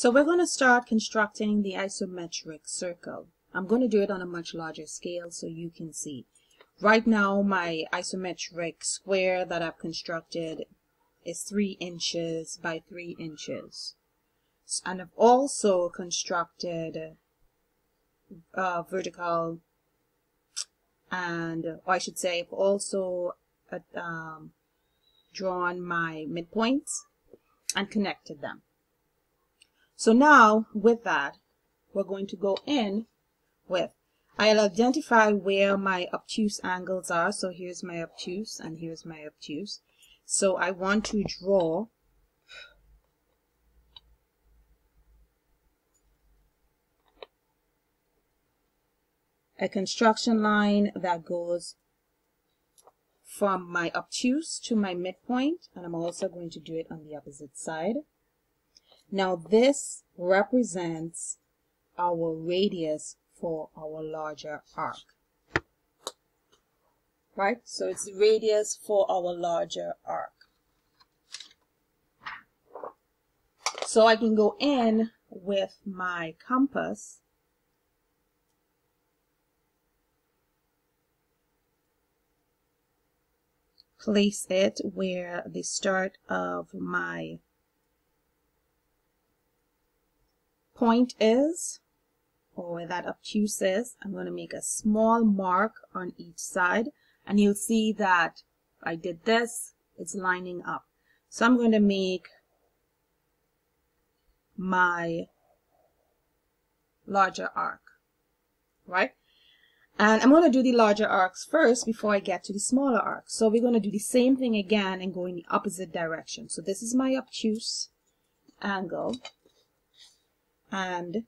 So we're going to start constructing the isometric circle. I'm going to do it on a much larger scale so you can see. Right now my isometric square that I've constructed is 3 inches by 3 inches. And I've also constructed uh, vertical and or I should say I've also uh, um, drawn my midpoints and connected them. So now with that, we're going to go in with, I'll identify where my obtuse angles are. So here's my obtuse and here's my obtuse. So I want to draw a construction line that goes from my obtuse to my midpoint and I'm also going to do it on the opposite side. Now this represents our radius for our larger arc. Right? So it's the radius for our larger arc. So I can go in with my compass place it where the start of my point is or where that obtuse is. I'm going to make a small mark on each side and you'll see that I did this, it's lining up. So I'm going to make my larger arc, right? And I'm going to do the larger arcs first before I get to the smaller arcs. So we're going to do the same thing again and go in the opposite direction. So this is my obtuse angle and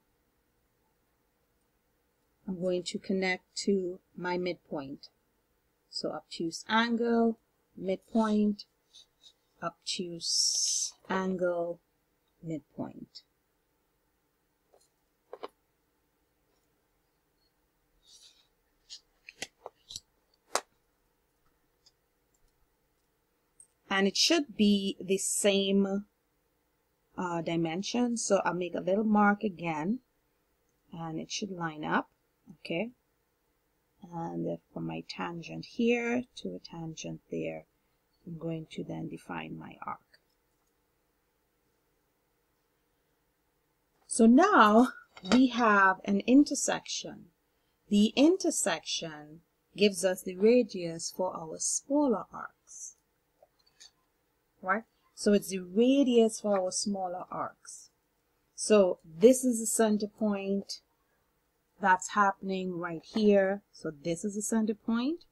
I'm going to connect to my midpoint. So obtuse angle, midpoint, obtuse angle, midpoint. And it should be the same uh, dimension. So I'll make a little mark again and it should line up. Okay. And from my tangent here to a tangent there, I'm going to then define my arc. So now we have an intersection. The intersection gives us the radius for our smaller arcs. Right? So it's the radius for our smaller arcs. So this is the center point that's happening right here. So this is the center point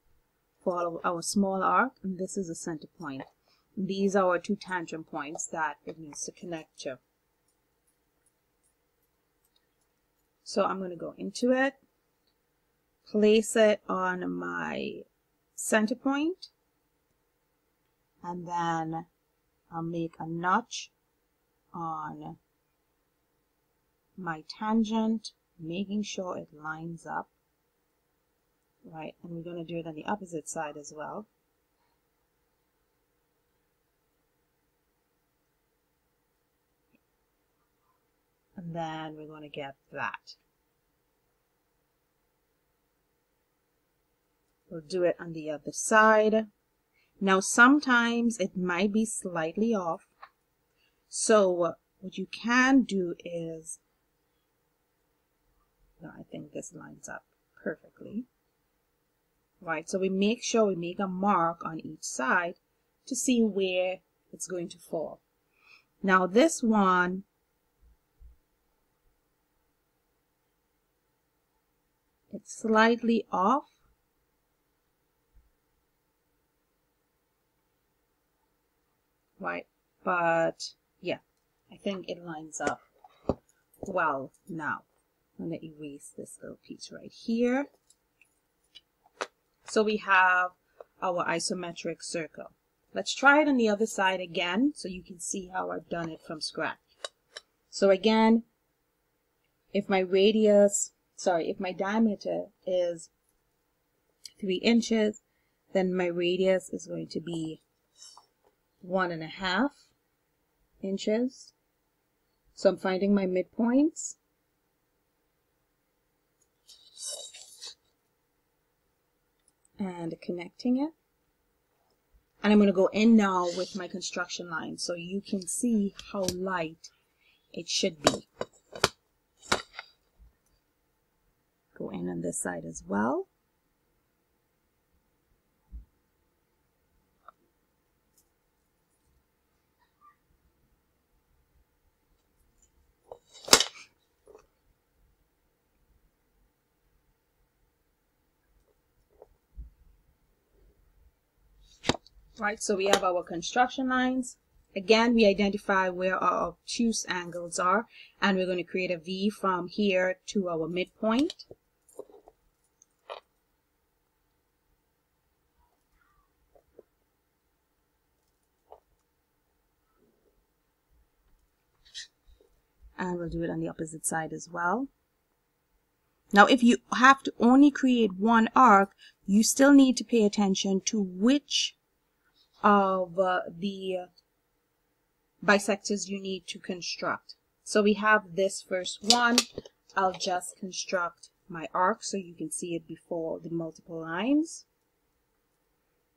for our small arc, and this is the center point. These are our two tangent points that it needs to connect to. So I'm going to go into it, place it on my center point, and then I'll make a notch on my tangent, making sure it lines up. Right, and we're going to do it on the opposite side as well. And then we're going to get that. We'll do it on the other side. Now sometimes it might be slightly off. So what you can do is, no, I think this lines up perfectly. Right, so we make sure we make a mark on each side to see where it's going to fall. Now this one, it's slightly off right? But yeah, I think it lines up well now. I'm going to erase this little piece right here. So we have our isometric circle. Let's try it on the other side again so you can see how I've done it from scratch. So again, if my radius, sorry, if my diameter is 3 inches, then my radius is going to be one and a half inches. So I'm finding my midpoints. And connecting it. And I'm going to go in now with my construction line so you can see how light it should be. Go in on this side as well. Right? So we have our construction lines. Again, we identify where our obtuse angles are, and we're going to create a V from here to our midpoint. And we'll do it on the opposite side as well. Now, if you have to only create one arc, you still need to pay attention to which of uh, the bisectors you need to construct. So we have this first one. I'll just construct my arc so you can see it before the multiple lines.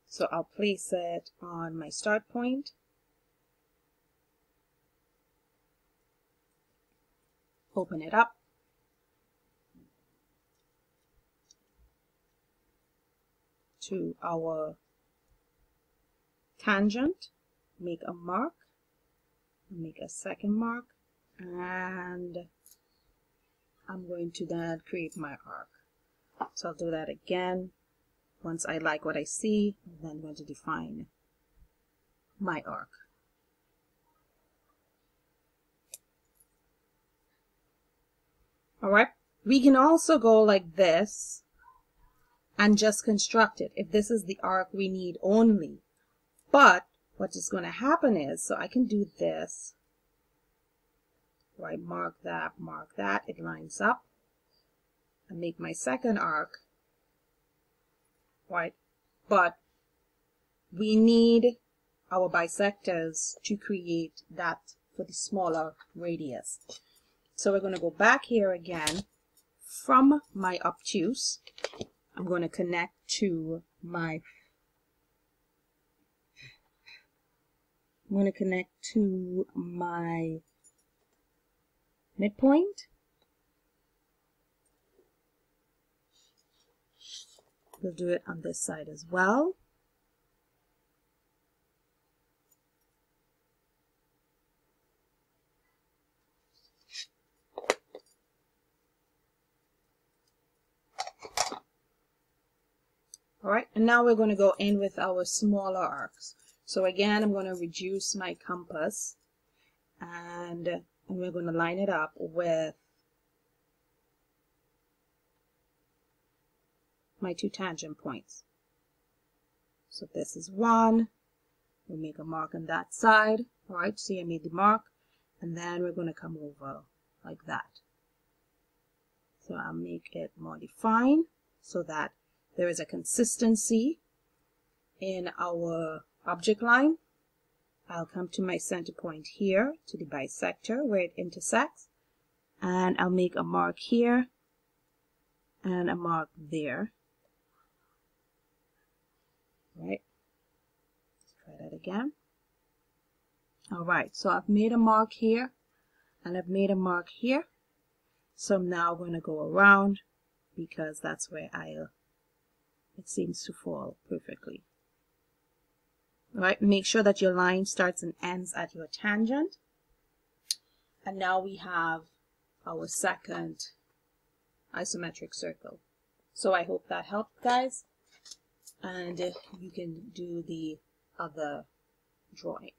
So I'll place it on my start point. Open it up. to our tangent, make a mark, make a second mark, and I'm going to then create my arc. So I'll do that again. Once I like what I see, then I'm going to define my arc. Alright, we can also go like this and just construct it if this is the arc we need only. But what is going to happen is, so I can do this, right, mark that, mark that, it lines up, and make my second arc, right, but we need our bisectors to create that for the smaller radius. So we're going to go back here again from my obtuse. I'm going to connect to my I'm going to connect to my midpoint. We'll do it on this side as well. All right, and now we're going to go in with our smaller arcs. So again, I'm going to reduce my compass and, we're going to line it up with my two tangent points. So this is one. We'll make a mark on that side. All right, see I made the mark. And then we're going to come over like that. So I'll make it more defined so that there is a consistency in our object line. I'll come to my center point here to the bisector where it intersects and I'll make a mark here and a mark there. Right. Let's try that again. All right, so I've made a mark here and I've made a mark here. So I'm now going to go around because that's where I'll, it seems to fall perfectly. Right, make sure that your line starts and ends at your tangent. And now we have our second isometric circle. So I hope that helped guys. And you can do the other drawing.